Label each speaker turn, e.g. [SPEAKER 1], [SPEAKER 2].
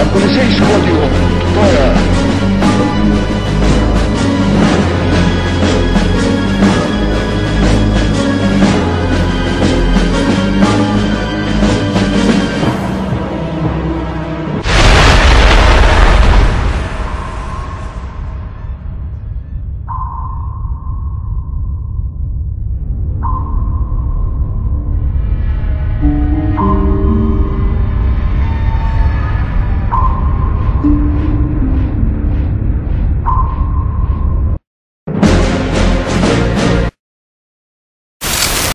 [SPEAKER 1] aconteceu quando você escolhe.